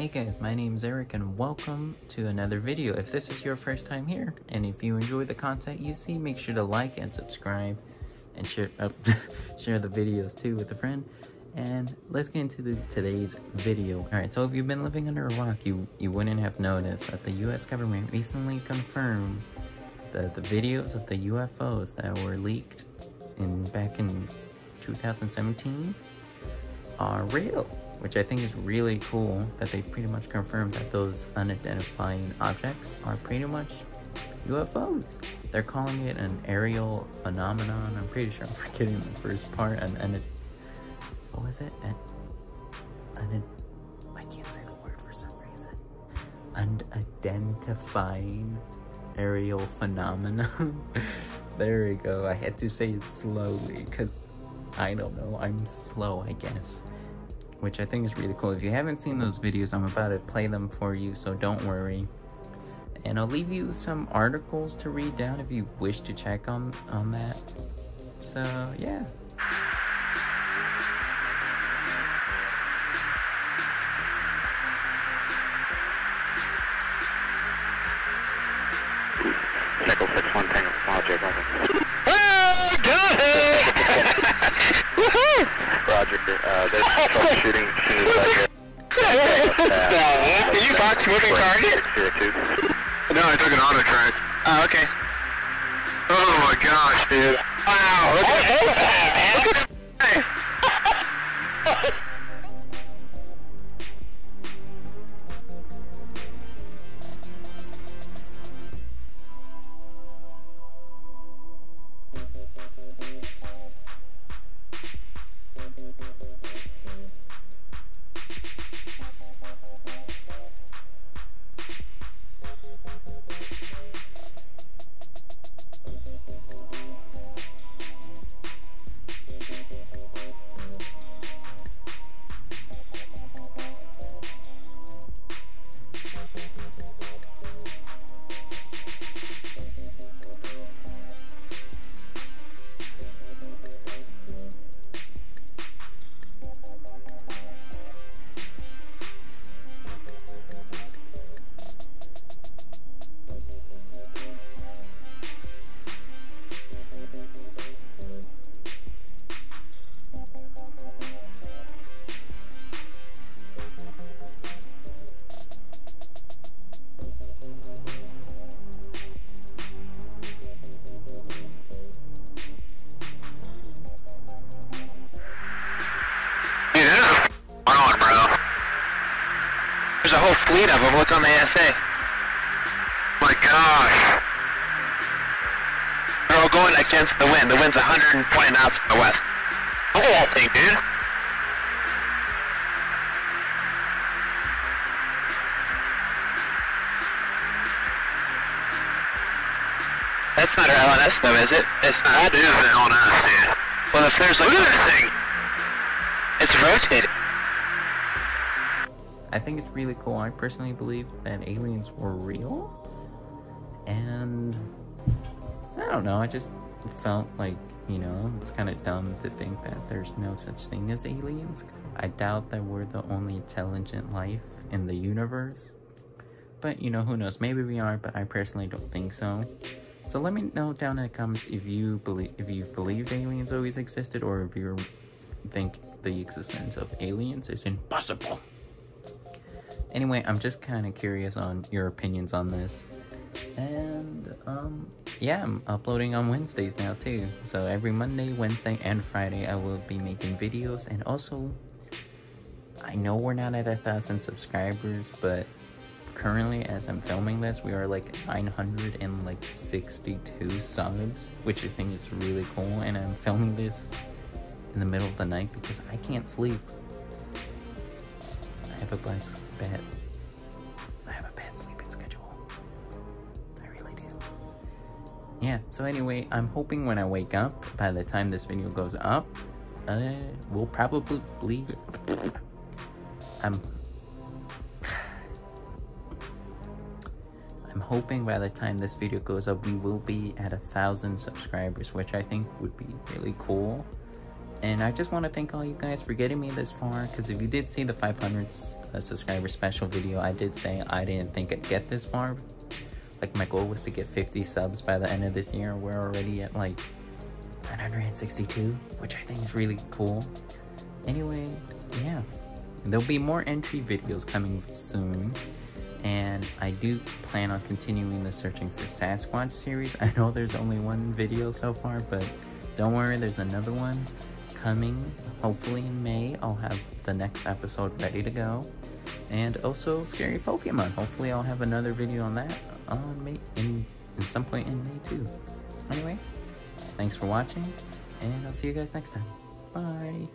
Hey guys, my name is Eric and welcome to another video. If this is your first time here, and if you enjoy the content you see, make sure to like and subscribe and share, share the videos too with a friend. And let's get into the, today's video. Alright, so if you've been living under a rock, you, you wouldn't have noticed that the US government recently confirmed that the videos of the UFOs that were leaked in back in 2017 are real which I think is really cool that they pretty much confirmed that those unidentifying objects are pretty much UFOs. They're calling it an aerial phenomenon. I'm pretty sure I'm forgetting the first part. And and what was it? An, an I can't say the word for some reason. Unidentifying aerial phenomenon. there we go. I had to say it slowly because I don't know. I'm slow, I guess which I think is really cool. If you haven't seen those videos, I'm about to play them for you, so don't worry. And I'll leave you some articles to read down if you wish to check on, on that. So, yeah. Echo 61 Tango Project, Roger. Oh, Roger, uh, there's troubleshooting as soon as I get... Did you box moving target? No, I took an auto track. Oh, okay. Oh my gosh, dude. Wow, look at that, man. There's a whole fleet of them. Look on the ASA. My gosh. They're all going against the wind. The wind's 120 knots from the west. Look at that thing, dude. That's not our LNS though, is it? It's not. That is the LNS, dude. Well, if there's like... Look at that thing. It's rotating. I think it's really cool. I personally believe that aliens were real. And I don't know, I just felt like, you know, it's kind of dumb to think that there's no such thing as aliens. I doubt that we're the only intelligent life in the universe. But, you know, who knows? Maybe we are, but I personally don't think so. So let me know down in the comments if you believe if you've believed aliens always existed or if you think the existence of aliens is impossible. Anyway, I'm just kind of curious on your opinions on this. And, um, yeah, I'm uploading on Wednesdays now too. So every Monday, Wednesday, and Friday, I will be making videos. And also, I know we're not at a thousand subscribers, but currently, as I'm filming this, we are like 962 subs, which I think is really cool. And I'm filming this in the middle of the night because I can't sleep. I have a bad, bad I have a bad sleeping schedule. I really do. Yeah, so anyway, I'm hoping when I wake up, by the time this video goes up, uh, we'll probably, I'm, I'm hoping by the time this video goes up, we will be at a thousand subscribers, which I think would be really cool. And I just want to thank all you guys for getting me this far. Because if you did see the 500 uh, subscriber special video, I did say I didn't think I'd get this far. Like my goal was to get 50 subs by the end of this year. We're already at like 962, which I think is really cool. Anyway, yeah. There'll be more entry videos coming soon. And I do plan on continuing the Searching for Sasquatch series. I know there's only one video so far, but don't worry, there's another one coming. Hopefully in May, I'll have the next episode ready to go. And also Scary Pokemon. Hopefully I'll have another video on that on May, in, in some point in May too. Anyway, thanks for watching, and I'll see you guys next time. Bye!